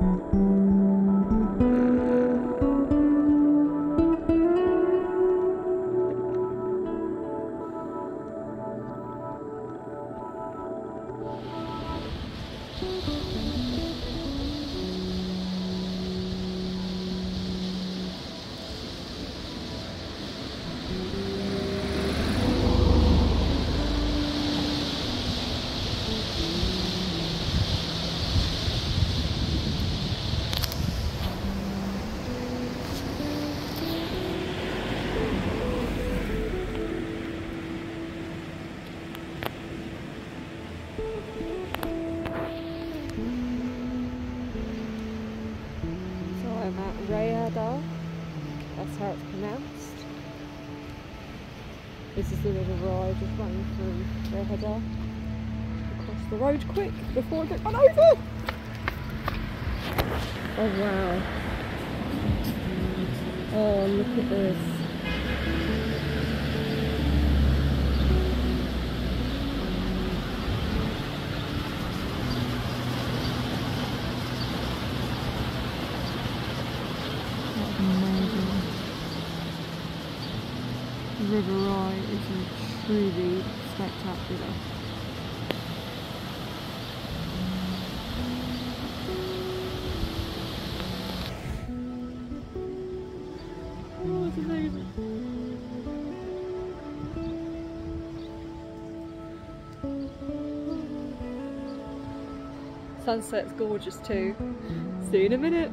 I'm at That's how it's pronounced. This is the little ride just running through Rhayader. Across the road quick before I get run over! Oh wow. Oh look at this. That's amazing. The River Wye is truly spectacular. Oh, it's amazing. Sunset's gorgeous too. See you in a minute.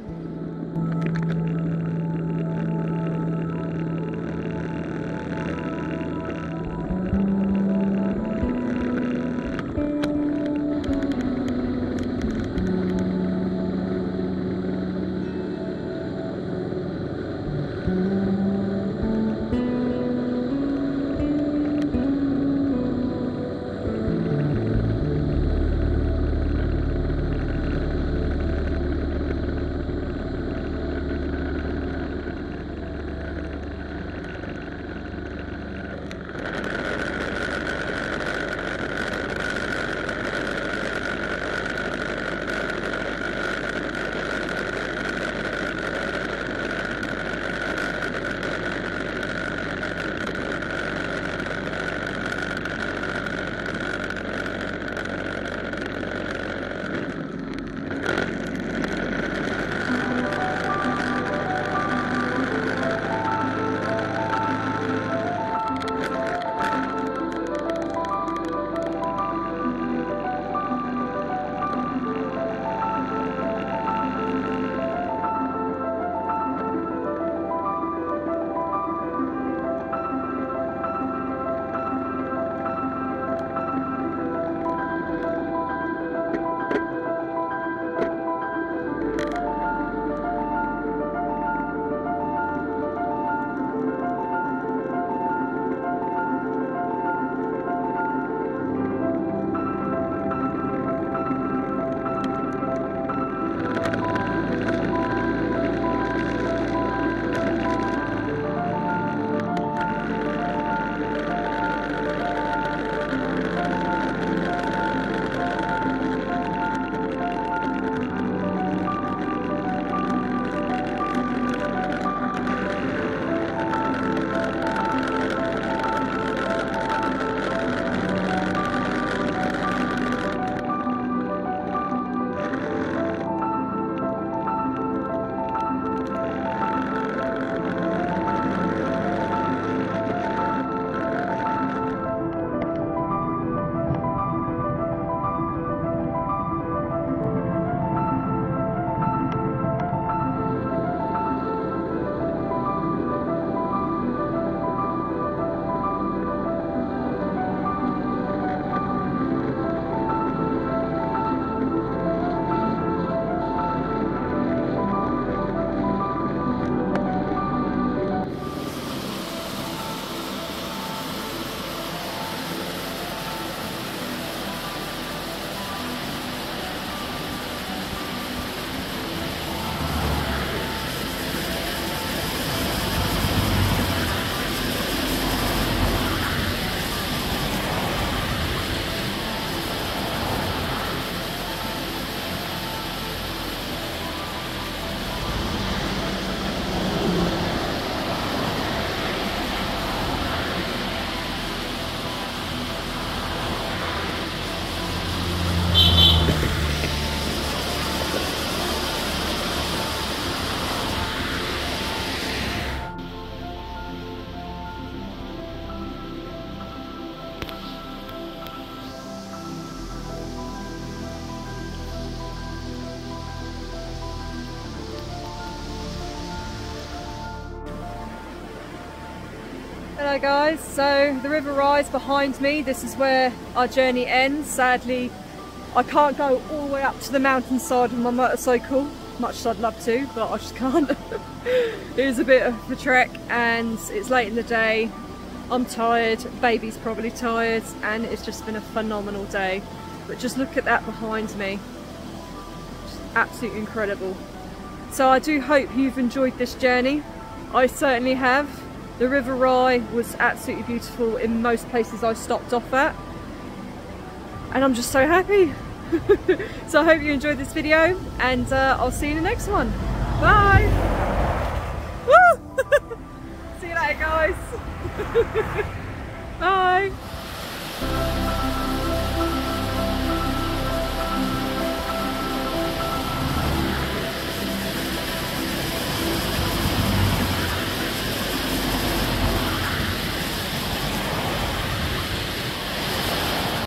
Hello guys, so the River Wye's behind me. This is where our journey ends. Sadly, I can't go all the way up to the mountainside with my motorcycle, much as I'd love to, but I just can't. it is a bit of a trek and it's late in the day. I'm tired, baby's probably tired, and it's just been a phenomenal day. But just look at that behind me. Just absolutely incredible. So I do hope you've enjoyed this journey. I certainly have. The River Wye was absolutely beautiful in most places I stopped off at. And I'm just so happy. so I hope you enjoyed this video and uh, I'll see you in the next one. Bye! see you later guys. Bye!